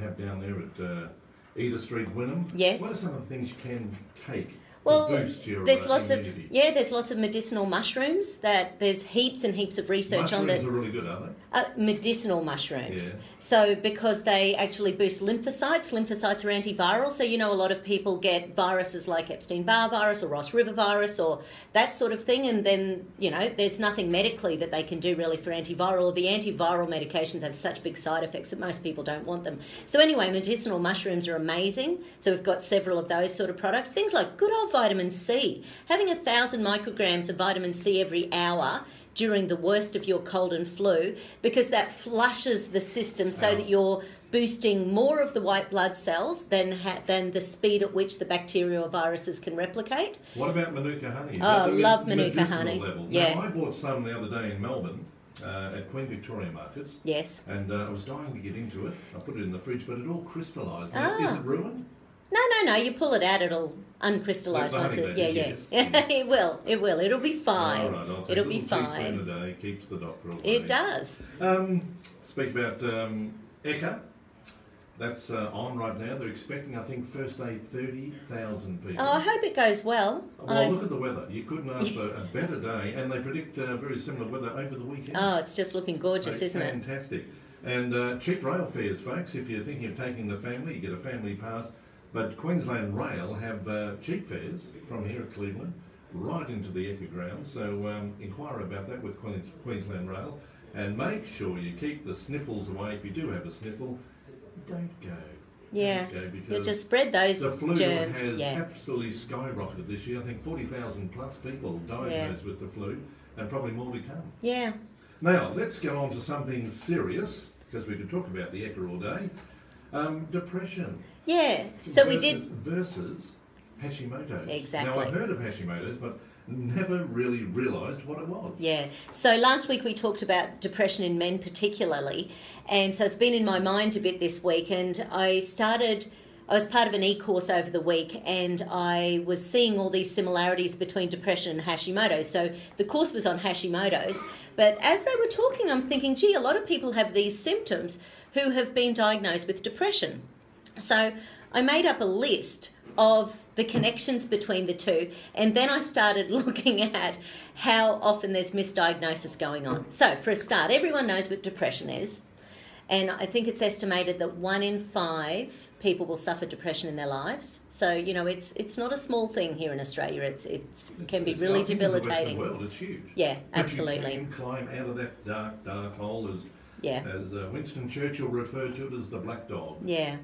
have down there at uh, Edith Street, Wynnum. Yes. What are some of the things you can take Well, there's uh, lots immunity? of yeah, there's lots of medicinal mushrooms that there's heaps and heaps of research on Mushrooms that. are really good, aren't they? Uh, medicinal mushrooms. Yeah. So, because they actually boost lymphocytes, lymphocytes are antiviral. So, you know, a lot of people get viruses like Epstein Barr virus or Ross River virus or that sort of thing. And then, you know, there's nothing medically that they can do really for antiviral. The antiviral medications have such big side effects that most people don't want them. So, anyway, medicinal mushrooms are amazing. So, we've got several of those sort of products. Things like good old vitamin C. Having a thousand micrograms of vitamin C every hour during the worst of your cold and flu because that flushes the system so Wow. that you're boosting more of the white blood cells than ha- than the speed at which the bacteria or viruses can replicate. What about Manuka honey? Oh, that love Manuka honey. Level? Yeah. Now, I bought some the other day in Melbourne uh, at Queen Victoria Markets. Yes. And uh, I was dying to get into it. I put it in the fridge, but it all crystallised. Ah. Is it ruined? No, no, no. You pull it out, it'll uncrystallize The once it. Yeah, yeah, yes. it will. It will. It'll be fine. All right, I'll take It'll be fine. a day. Keeps the doctor away. It does. Um, speak about um, Ekka. That's uh, on right now. They're expecting, I think, first day 30,000 people. Oh, I hope it goes well. well, I- look at the weather. You couldn't ask for a better day, and they predict uh, very similar weather over the weekend. oh, it's just looking gorgeous, So isn't it? Fantastic. And uh, cheap rail fares, folks. If you're thinking of taking the family, you get a family pass. But Queensland Rail have uh, cheap fares from here at Cleveland right into the Ekka grounds. So um, inquire about that with Queens- Queensland Rail. And make sure you keep the sniffles away. If you do have a sniffle, don't go. Yeah. Don't go You'll just spread those the flu germs. has Yeah. absolutely skyrocketed this year. I think 40,000 plus people diagnosed with the flu and probably more to come. Yeah. Now, let's go on to something serious, because we could talk about the Ekka all day. Um, depression. Yeah. So we did Versus Hashimoto's. Exactly. Now, I've heard of Hashimoto's, but never really realised what it was. Yeah. So last week we talked about depression in men, particularly. And so it's been in my mind a bit this week. And I started, I was part of an e course over the week, and I was seeing all these similarities between depression and Hashimoto's. So the course was on Hashimoto's. But as they were talking, I'm thinking, gee, a lot of people have these symptoms who have been diagnosed with depression. So I made up a list of the connections between the two, and then I started looking at how often there's misdiagnosis going on. So, for a start, everyone knows what depression is, and I think it's estimated that one in five people will suffer depression in their lives. So, you know, it's it's not a small thing here in Australia. It's it's it can be really think in the Western world, it's huge. Yeah, absolutely. You can climb out of that dark, dark hole, as, Yeah. as uh, Winston Churchill referred to it as the black dog. Yeah.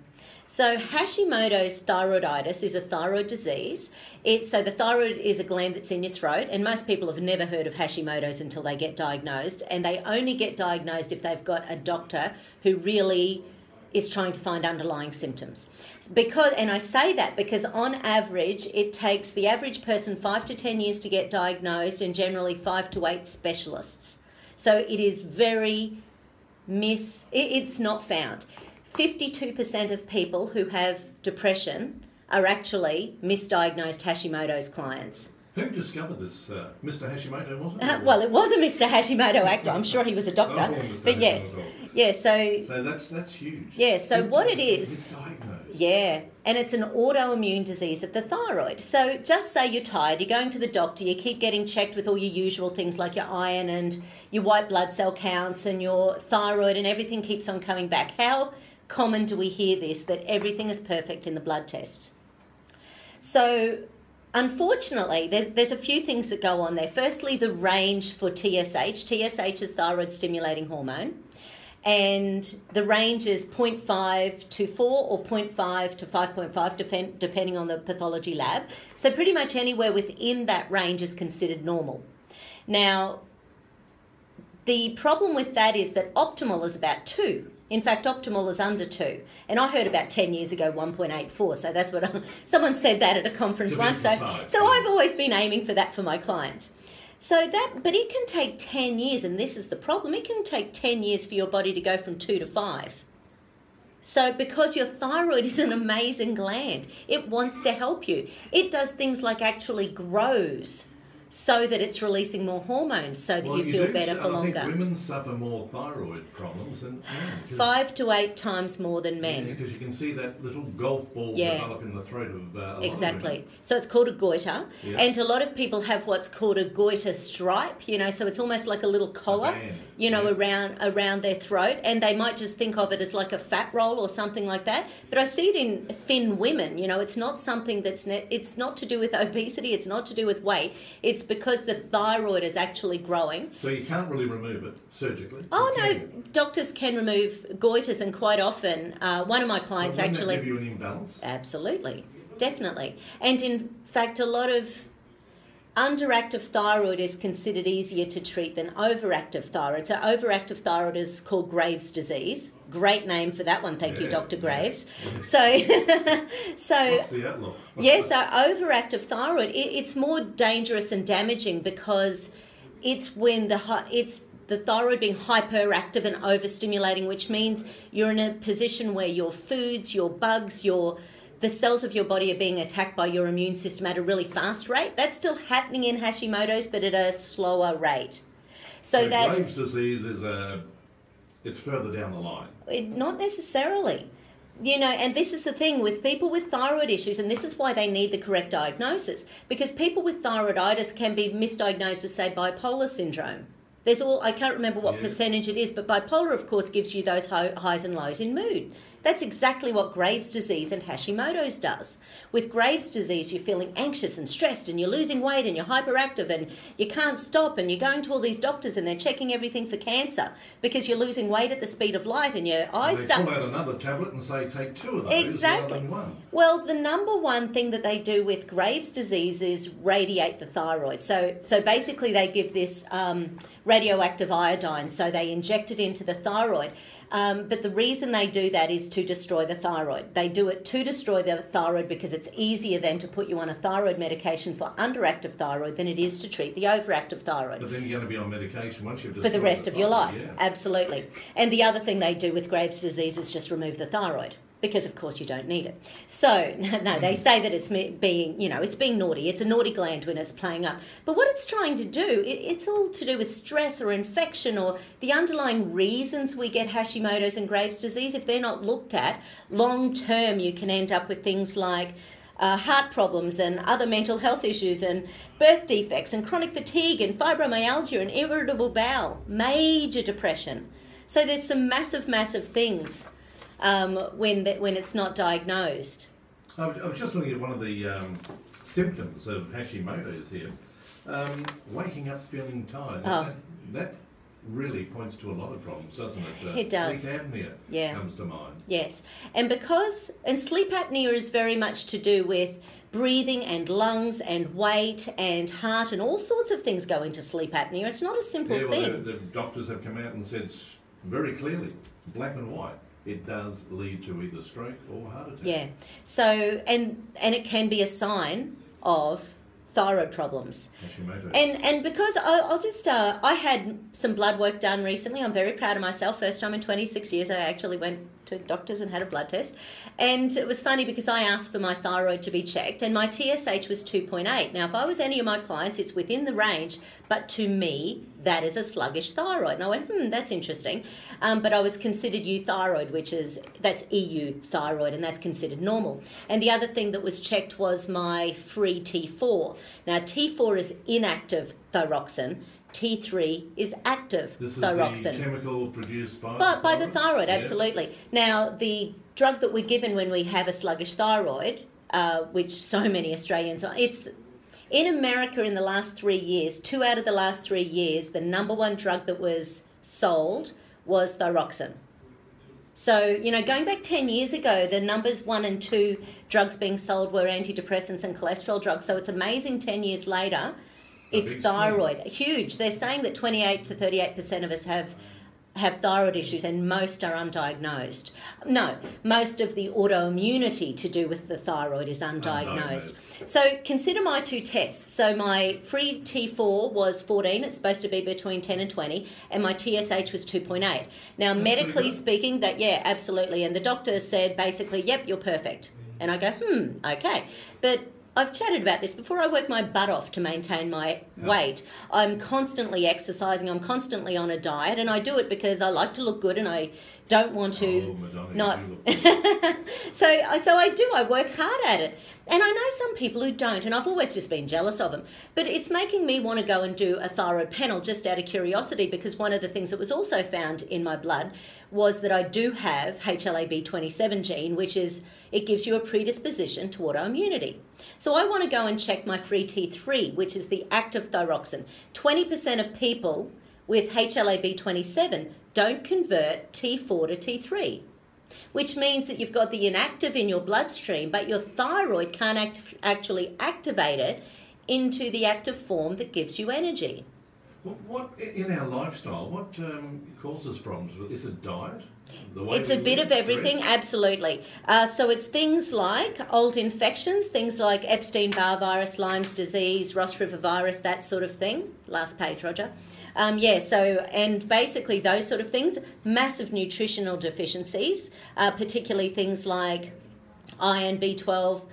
So Hashimoto's thyroiditis is a thyroid disease. It's so the thyroid is a gland that's in your throat, and most people have never heard of Hashimoto's until they get diagnosed, and they only get diagnosed if they've got a doctor who really is trying to find underlying symptoms. Because and I say that because on average it takes the average person 5 to 10 years to get diagnosed and generally 5 to 8 specialists. So it is very miss it's not found 52% of people who have depression are actually misdiagnosed hashimoto's clients Who discovered this? Uh, Mr. Hashimoto, wasn't it? uh, well it was a mr hashimoto actor i'm sure he was a doctor Oh, but yes yeah so So that's that's huge. Yeah, so what it is-. Yeah, and it's an autoimmune disease of the thyroid. So just say you're tired, you're going to the doctor, you keep getting checked with all your usual things like your iron and your white blood cell counts and your thyroid, and everything keeps on coming back. How common do we hear this that everything is perfect in the blood tests? So, unfortunately, there's, there's a few things that go on there. Firstly, the range for TSH. TSH is thyroid stimulating hormone and the range is 0.5 to 4 or 0.5 to 5.5 depend, depending on the pathology lab. So pretty much anywhere within that range is considered normal. Now the problem with that is that optimal is about 2 in fact optimal is under 2 and i heard about 10 years ago 1.84 so that's what I, someone said that at a conference once. So, so i've always been aiming for that for my clients so that, but it can take 10 years, and this is the problem. It can take 10 years for your body to go from two to five. So, because your thyroid is an amazing gland, it wants to help you. It does things like actually grows. So that it's releasing more hormones so that Well, you feel do better for I longer. women suffer more thyroid problems than men. Five to eight times more than men. Because you can see that little golf ball Yeah. develop in the throat of uh, a of Exactly. women. So it's called a goiter. Yeah. And a lot of people have what's called a goiter stripe, you know, so it's almost like a little collar, band, you know, around around their throat and they might just think of it as like a fat roll or something like that. But I see it in thin women, you know, it's not something that's ne- it's not to do with obesity, it's not to do with weight. It's because the thyroid is actually growing. So you can't really remove it surgically. Oh You no, can. doctors can remove goiters and quite often uh, one of my clients actually that give you an imbalance. Absolutely, definitely. And in fact, a lot of underactive thyroid is considered easier to treat than overactive thyroid. So, overactive thyroid is called Graves' disease. Great name for that one, thank you, Dr. Graves. So, so What's the outlook? yeah, so overactive thyroid, it, it's more dangerous and damaging because it's when the it's the thyroid being hyperactive and overstimulating, which means you're in a position where your foods, your bugs, your the cells of your body are being attacked by your immune system at a really fast rate. That's still happening in Hashimoto's, but at a slower rate. So, So that Graves' disease is a, it's further down the line. it, not necessarily. You know, and this is the thing with people with thyroid issues, and this is why they need the correct diagnosis. Because people with thyroiditis can be misdiagnosed as, say, bipolar syndrome. There's all, I can't remember what Yeah. percentage it is, but bipolar, of course, gives you those ho- highs and lows in mood. That's exactly what Graves' disease and Hashimoto's does. With Graves' disease, you're feeling anxious and stressed, and you're losing weight, and you're hyperactive, and you can't stop, and you're going to all these doctors, and they're checking everything for cancer because you're losing weight at the speed of light, and your eyes they start. pull out another tablet and say take two of those Exactly. one. Well, the number one thing that they do with Graves' disease is radiate the thyroid. So, so basically, they give this um, radioactive iodine. So they inject it into the thyroid. Um, but the reason they do that is to destroy the thyroid. They do it to destroy the thyroid because it's easier then to put you on a thyroid medication for underactive thyroid than it is to treat the overactive thyroid But then you're going to be on medication once you've for the rest of your life. Yeah. Absolutely. And the other thing they do with Graves' disease is just remove the thyroid because, of course, you don't need it. So, no, they say that it's being, you know, it's being naughty. It's a naughty gland when it's playing up. But what it's trying to do, it, it's all to do with stress or infection or the underlying reasons we get Hashimoto's and Graves' disease. If they're not looked at long term, you can end up with things like uh, heart problems and other mental health issues and birth defects and chronic fatigue and fibromyalgia and irritable bowel, major depression. So there's some massive, massive things um, when the, when it's not diagnosed. I was, just looking at one of the um, symptoms of Hashimoto's here. Um, waking up feeling tired. Oh. That, that really points to a lot of problems, doesn't it? Uh, It does. Sleep apnea Yeah. comes to mind. Yes, and because and sleep apnea is very much to do with breathing and lungs and weight and heart and all sorts of things go into sleep apnea. It's not a simple Yeah, well, thing. the, the doctors have come out and said very clearly, black and white, it does lead to either stroke or heart attack. Yeah. So and and it can be a sign of thyroid problems. And and because I, I'll just uh, I had some blood work done recently. I'm very proud of myself. First time in 26 years, I actually went to doctors and had a blood test. And it was funny because I asked for my thyroid to be checked, and my TSH was 2.8. Now, if I was any of my clients, it's within the range, but to me, that is a sluggish thyroid. And I went, hmm, that's interesting. Um, but I was considered euthyroid, which is that's EU thyroid, and that's considered normal. And the other thing that was checked was my free T4. Now, T4 is inactive thyroxine. T3 is active this is thyroxine. the chemical produced by But by the thyroid, absolutely. Now, the drug that we're given when we have a sluggish thyroid, uh, which so many Australians are, it's in America in the last three years, two out of the last three years, the number one drug that was sold was thyroxine. So, you know, going back 10 years ago, the numbers one and two drugs being sold were antidepressants and cholesterol drugs. So it's amazing 10 years later, it's thyroid. Huge. They're saying that 28 to 38% of us have have thyroid issues and most are undiagnosed. No, most of the autoimmunity to do with the thyroid is undiagnosed. So consider my two tests. So my free T4 was 14, it's supposed to be between 10 and 20, and my TSH was 2.8. Now, medically speaking, that, yeah, absolutely. And the doctor said basically, yep, you're perfect. And I go, hmm, okay. But I've chatted about this before. I work my butt off to maintain my Yeah. weight. I'm constantly exercising. I'm constantly on a diet, and I do it because I like to look good, and I don't want to Oh, Madonna, not. so, so I do. I work hard at it, and I know some people who don't, and I've always just been jealous of them. But it's making me want to go and do a thyroid panel just out of curiosity, because one of the things that was also found in my blood was that I do have HLA-B27 gene, which is it gives you a predisposition to autoimmunity. So I want to go and check my free T3, which is the active thyroxin. 20% of people with HLA-B27 don't convert T4 to T3 which means that you've got the inactive in your bloodstream, but your thyroid can't act- actually activate it into the active form that gives you energy. What, what in our lifestyle? What um, causes problems? Is it diet? It's a bit of everything, stress? absolutely. Uh, so it's things like old infections, things like Epstein Barr virus, Lyme's disease, Ross River virus, that sort of thing. Last page, Roger. Um, yeah, so, and basically those sort of things, massive nutritional deficiencies, uh, particularly things like iron, B12,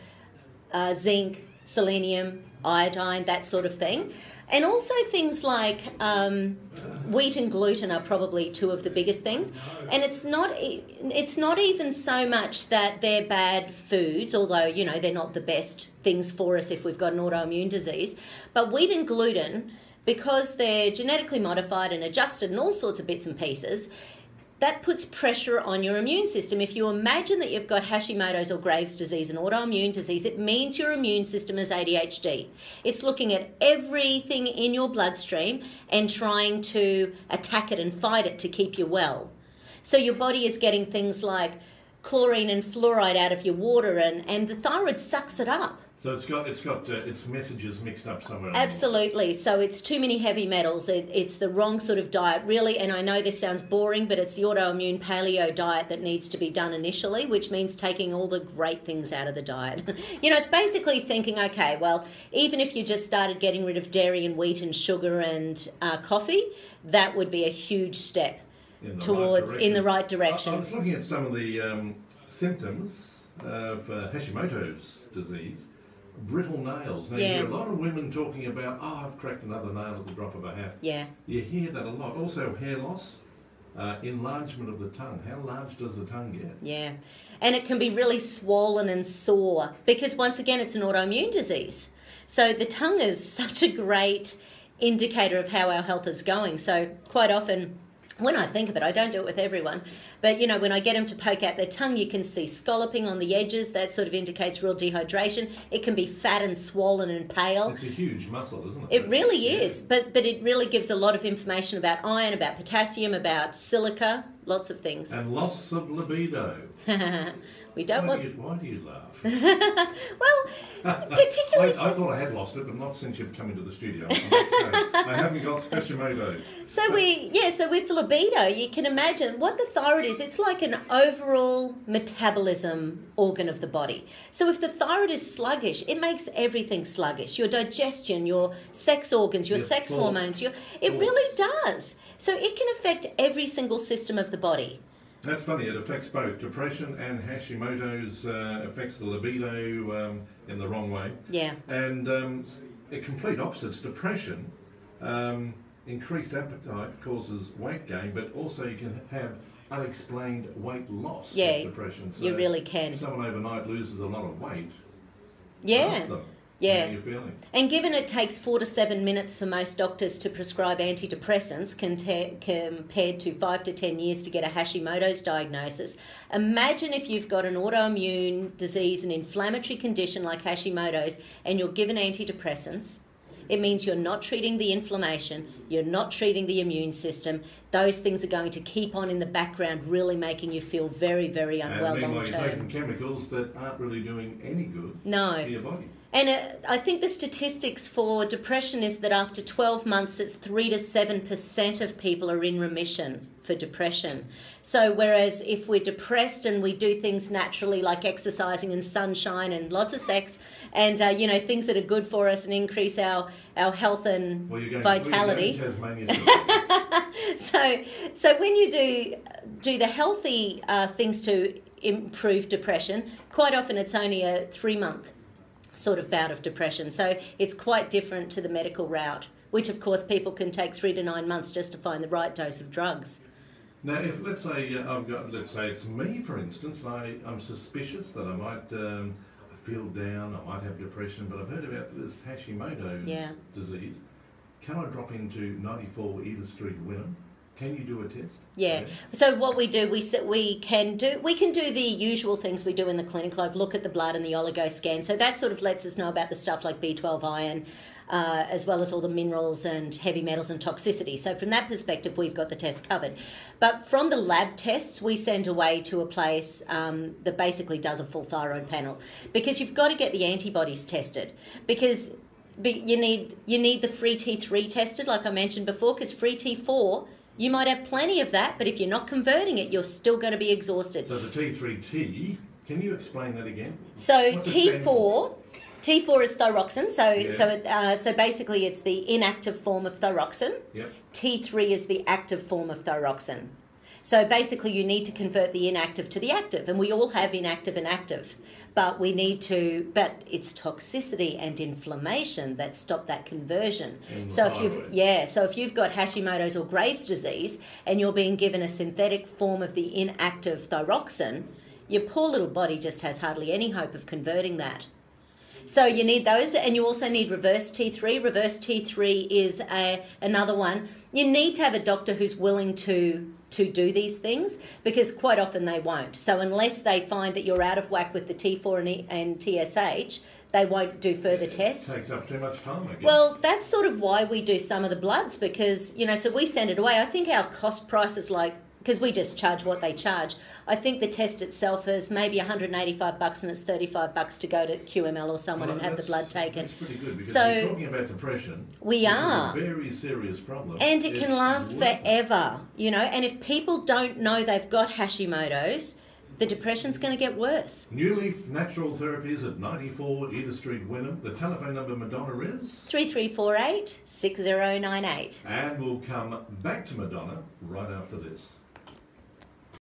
uh, zinc, selenium, iodine, that sort of thing. And also things like um, wheat and gluten are probably two of the biggest things. And it's not it's not even so much that they're bad foods, although you know they're not the best things for us if we've got an autoimmune disease. But wheat and gluten, because they're genetically modified and adjusted and all sorts of bits and pieces, that puts pressure on your immune system. If you imagine that you've got Hashimoto's or Graves' disease, an autoimmune disease, it means your immune system is ADHD. It's looking at everything in your bloodstream and trying to attack it and fight it to keep you well. So your body is getting things like chlorine and fluoride out of your water, and, and the thyroid sucks it up. So it's got it's got uh, its messages mixed up somewhere. along the way. Absolutely. So it's too many heavy metals. It, it's the wrong sort of diet, really. And I know this sounds boring, but it's the autoimmune paleo diet that needs to be done initially, which means taking all the great things out of the diet. you know, it's basically thinking, okay, well, even if you just started getting rid of dairy and wheat and sugar and uh, coffee, that would be a huge step In the right towards in the direction. right I, I was looking at some of the um, symptoms of uh, Hashimoto's disease. Brittle nails. Now you Yeah. hear a lot of women talking about, oh, I've cracked another nail at the drop of a hat. Yeah. You hear that a lot. Also, hair loss, uh, enlargement of the tongue. How large does the tongue get? Yeah. And it can be really swollen and sore because, once again, it's an autoimmune disease. So the tongue is such a great indicator of how our health is going. So, quite often, when I think of it, I don't do it with everyone, but you know, when I get them to poke out their tongue, you can see scalloping on the edges. That sort of indicates real dehydration. It can be fat and swollen and pale. It's a huge muscle, isn't it? It really Yeah. is, but but it really gives a lot of information about iron, about potassium, about silica, lots of things. And loss of libido. we don't why, want do you, why do you laugh? Well, I, particularly I thought I had lost it, but not since you've come into the studio. I haven't got Hashimoto's. so we yeah, so with libido, you can imagine what the thyroid is. It's like an overall metabolism organ of the body. So if the thyroid is sluggish, it makes everything sluggish. Your digestion, your sex organs, your Your sex hormones, your it really does. So it can affect every single system of the body. That's funny. It affects both depression and Hashimoto's. Uh, affects the libido um, in the wrong way. Yeah. And um, a complete opposites. Depression, um, increased appetite causes weight gain, but also you can have unexplained weight loss. with Yeah, depression. So You really can. If someone overnight loses a lot of weight, Yeah. Yeah. How are feeling? And given it takes four to seven minutes for most doctors to prescribe antidepressants compared to five to ten years to get a Hashimoto's diagnosis, imagine if you've got an autoimmune disease, an inflammatory condition like Hashimoto's, and you're given antidepressants. It means you're not treating the inflammation, you're not treating the immune system. Those things are going to keep on in the background, really making you feel very, very unwell long you're term. chemicals that aren't really doing any good No. to your body. And uh, I think the statistics for depression is that after 12 months, it's 3 to 7% of people are in remission for depression. So, whereas if we're depressed and we do things naturally like exercising and sunshine and lots of sex and, uh, you know, things that are good for us and increase our, our health and Well, going vitality. Well, you're going to so so when you do do the healthy uh, things to improve depression quite often it's only a three month sort of bout of depression. So it's quite different to the medical route, which of course people can take three to nine months just to find the right dose of drugs. Now, if let's say uh, I've got, let's say it's me, for instance, I, I'm suspicious that I might um, feel down, I might have depression, but I've heard about this Hashimoto's Yeah. disease. Can I drop into 94 Edith Street, Wynnum? Can you do a test? Yeah. So what we do, we we can do we can do the usual things we do in the clinic, like look at the blood and the oligo scan. So that sort of lets us know about the stuff like B twelve iron, uh, as well as all the minerals and heavy metals and toxicity. So from that perspective, we've got the test covered. But from the lab tests, we send away to a place um, that basically does a full thyroid panel because you've got to get the antibodies tested because. be- You need you need the free T three tested, like I mentioned before, because free T four you might have plenty of that, but if you're not converting it, you're still going to be exhausted. So the T3T, can you explain that again? So What's T stand four, T four is thyroxine. So Yeah. so it, uh, so basically, it's the inactive form of thyroxine. Yep. T three is the active form of thyroxine. So basically, you need to convert the inactive to the active, and we all have inactive and active, but we need to. But it's toxicity and inflammation that stop that conversion. So if you've yeah, so if you've got Hashimoto's or Graves' disease, and you're being given a synthetic form of the inactive thyroxine, your poor little body just has hardly any hope of converting that. So you need those, and you also need reverse T3. Reverse T3 is a, another one. You need to have a doctor who's willing to to do these things because quite often they won't. So unless they find that you're out of whack with the T4 and, E- and TSH, they won't do further tests. Takes up too much time, I guess. Well, that's sort of why we do some of the bloods because, you know, so we send it away. I think our cost price is like, because we just charge what they charge. I think the test itself is maybe 185 bucks and it's 35 bucks to go to QML or someone Well, and have the blood taken. That's pretty good because So- we're talking about depression. We are. a very serious problem. And it can last forever, you know. And if people don't know they've got Hashimoto's, the depression's going to get worse. New Leaf Natural Therapies at 94 Edith Street, Wynnum. The telephone number, Madonna, is. 3348 6098. And we'll come back to Madonna right after this.